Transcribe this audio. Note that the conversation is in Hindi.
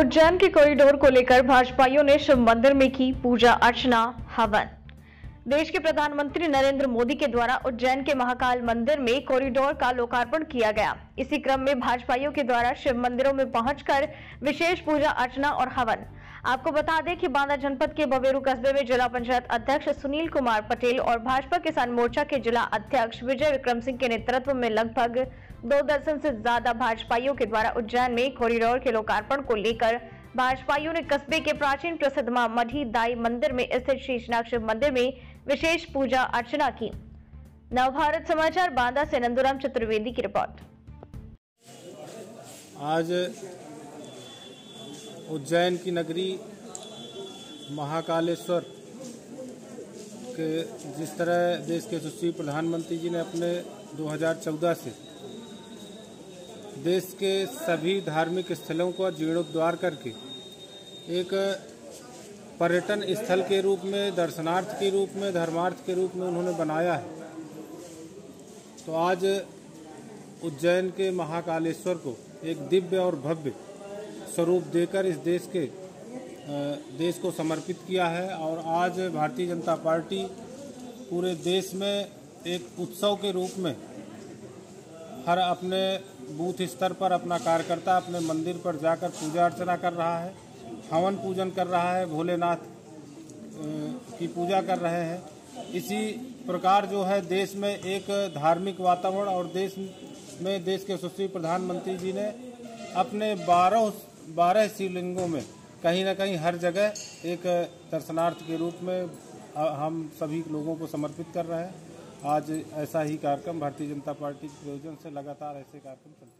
उज्जैन के कॉरिडोर को लेकर भाजपाइयों ने शिव मंदिर में की पूजा अर्चना, हवन। देश के प्रधानमंत्री नरेंद्र मोदी के द्वारा उज्जैन के महाकाल मंदिर में कॉरिडोर का लोकार्पण किया गया। इसी क्रम में भाजपाइयों के द्वारा शिव मंदिरों में पहुंचकर विशेष पूजा अर्चना और हवन। आपको बता दें कि बांदा जनपद के बवेरू कस्बे में जिला पंचायत अध्यक्ष सुनील कुमार पटेल और भाजपा किसान मोर्चा के जिला अध्यक्ष विजय विक्रम सिंह के नेतृत्व में लगभग दो दर्जन से ज़्यादा भाजपाइयों के द्वारा उज्जैन में कॉरिडोर के लोकार्पण को लेकर भाजपाइयों ने कस्बे के प्राचीन प्रसिद्ध माँ मढ़ी दाई मंदिर में स्थित शीशनाग शिव मंदिर में विशेष पूजा अर्चना की। नवभारत समाचार, बांदा से नंदुराम चतुर्वेदी की रिपोर्ट। आज उज्जैन की नगरी महाकालेश्वर के जिस तरह देश के सुश्री प्रधानमंत्री जी ने अपने 2014 से देश के सभी धार्मिक स्थलों को जीर्णोद्वार करके एक पर्यटन स्थल के रूप में, दर्शनार्थ के रूप में, धर्मार्थ के रूप में उन्होंने बनाया है। तो आज उज्जैन के महाकालेश्वर को एक दिव्य और भव्य स्वरूप देकर इस देश के देश को समर्पित किया है और आज भारतीय जनता पार्टी पूरे देश में एक उत्सव के रूप में हर अपने बूथ स्तर पर अपना कार्यकर्ता अपने मंदिर पर जाकर पूजा अर्चना कर रहा है, हवन पूजन कर रहा है, भोलेनाथ की पूजा कर रहे हैं। इसी प्रकार जो है देश में एक धार्मिक वातावरण और देश में, देश के यशस्वी प्रधानमंत्री जी ने अपने बारह बारह शिवलिंगों में कहीं ना कहीं हर जगह एक दर्शनार्थ के रूप में हम सभी लोगों को समर्पित कर रहे हैं। आज ऐसा ही कार्यक्रम भारतीय जनता पार्टी के प्रयोजन से लगातार ऐसे कार्यक्रम चलते